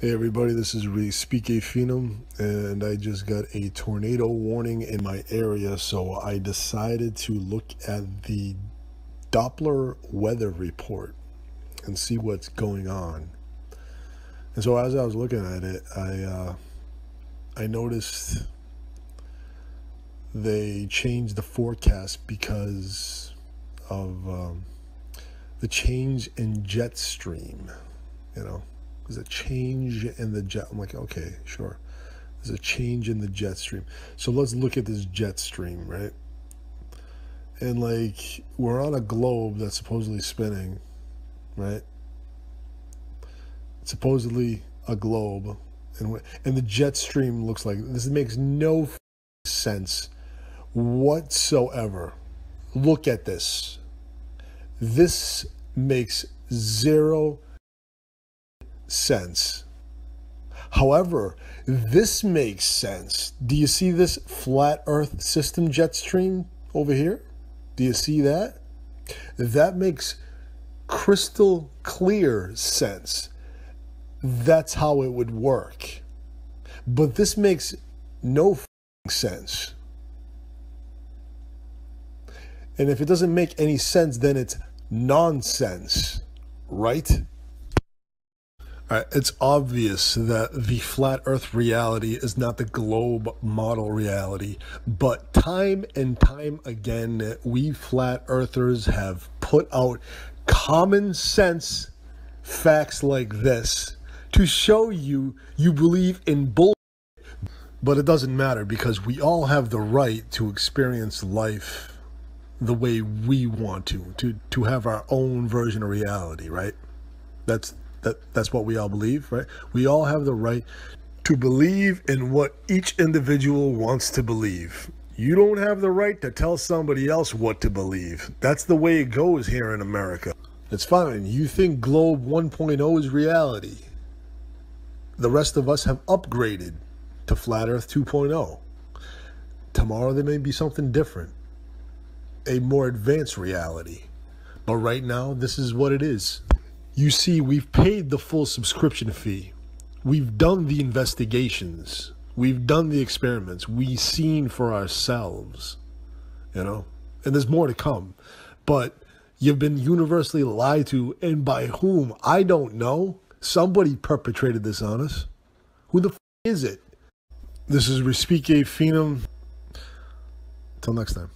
Hey everybody, this is Respike Phenom, and I just got a tornado warning in my area, so I decided to look at the Doppler weather report and see what's going on. And so as I was looking at it, I uh, I noticed they changed the forecast because of um, the change in jet stream, you know there's a change in the jet. I'm like, okay, sure. There's a change in the jet stream. So let's look at this jet stream, right? And like, we're on a globe that's supposedly spinning, right? Supposedly a globe. And, and the jet stream looks like this makes no sense whatsoever. Look at this. This makes zero sense. However, this makes sense. Do you see this flat earth system jet stream over here? Do you see that? That makes crystal clear sense. That's how it would work. But this makes no sense. And if it doesn't make any sense, then it's nonsense, right? Uh, it's obvious that the flat earth reality is not the globe model reality, but time and time again, we flat earthers have put out common sense facts like this to show you you believe in bull. But it doesn't matter because we all have the right to experience life the way we want to, to, to have our own version of reality, right? That's that that's what we all believe, right? We all have the right to believe in what each individual wants to believe. You don't have the right to tell somebody else what to believe. That's the way it goes here in America. It's fine. You think Globe 1.0 is reality. The rest of us have upgraded to Flat Earth 2.0. Tomorrow there may be something different, a more advanced reality. But right now, this is what it is. You see, we've paid the full subscription fee. We've done the investigations. We've done the experiments. We've seen for ourselves, you know, and there's more to come. But you've been universally lied to, and by whom? I don't know. Somebody perpetrated this on us. Who the f- is it? This is Respike Phenom. Till next time.